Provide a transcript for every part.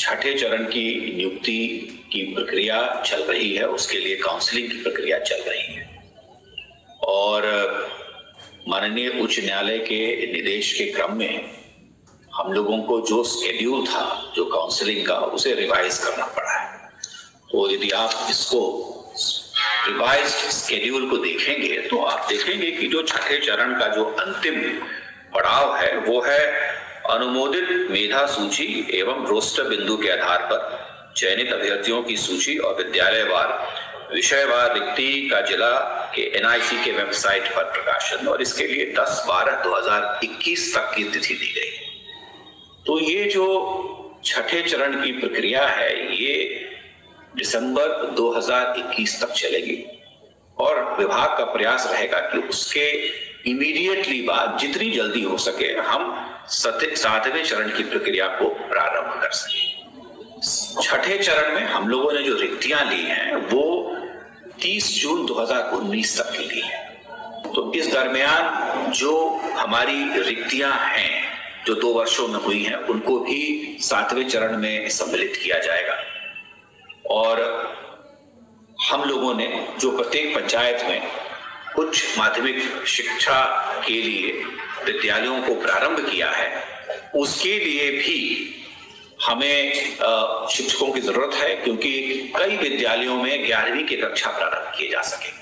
छठे चरण की नियुक्ति की प्रक्रिया चल रही है, उसके लिए काउंसलिंग की प्रक्रिया चल रही है। और माननीय उच्च न्यायालय के निर्देश के क्रम में हम लोगों को जो स्केड्यूल था, जो काउंसलिंग का, उसे रिवाइज करना पड़ा है। तो यदि आप इसको रिवाइज स्केड्यूल को देखेंगे तो आप देखेंगे कि जो छठे चरण का जो अंतिम पड़ाव है, वो है अनुमोदित मेधा सूची एवं रोस्टर बिंदु के आधार पर चयनित अभ्यर्थियों की सूची और विद्यालयवार, विषयवार रिक्ति का जिला के एनआईसी के वेबसाइट पर प्रकाशन और इसके लिए 10 बारह 2021 तक की तिथि दी गई। तो ये जो छठे चरण की प्रक्रिया है, ये दिसंबर 2021 तक चलेगी और विभाग का प्रयास रहेगा कि उसके इमीडिएटली बाद जितनी जल्दी हो सके हम सातवें चरण की प्रक्रिया को प्रारंभ कर सके। छठे चरण में हम लोगों ने जो रिक्तियाँ ली हैं, वो 30 जून 2019 तक की ली है तो इस दरमियान जो हमारी रिक्तियाँ हैं, जो दो वर्षों में हुई हैं, उनको भी सातवें चरण में सम्मिलित किया जाएगा। और हम लोगों ने जो प्रत्येक पंचायत में उच्च माध्यमिक शिक्षा के लिए विद्यालयों को प्रारंभ किया है। उसके लिए भी हमें शिक्षकों की ज़रूरत है क्योंकि कई विद्यालयों में ग्यारहवीं की कक्षा प्रारंभ किए जा सके।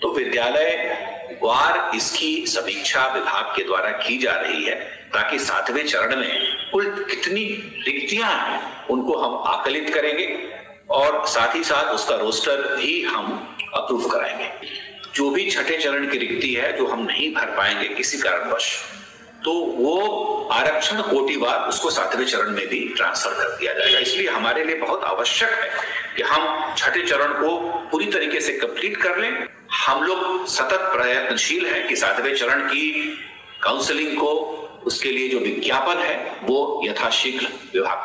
तो विद्यालय वार इसकी समीक्षा विभाग के द्वारा की जा रही है ताकि सातवें चरण में कुल कितनी रिक्तियाँ हैं उनको हम आकलित करेंगे और साथ ही साथ उसका रोस्टर भी हम अप्रूव कराएँगे। जो भी छठे चरण की रिक्ति है, जो हम नहीं भर पाएँगे किसी कारणवश तो वो आरक्षण कोटिवार उसको सातवें चरण में भी ट्रांसफ़र कर दिया जाएगा। इसलिए हमारे लिए बहुत आवश्यक है कि हम छठे चरण को पूरी तरीके से कंप्लीट कर लें। हम लोग सतत प्रयत्नशील हैं कि सातवें चरण की काउंसलिंग को, उसके लिए जो विज्ञापन है, वो यथाशीघ्र विभाग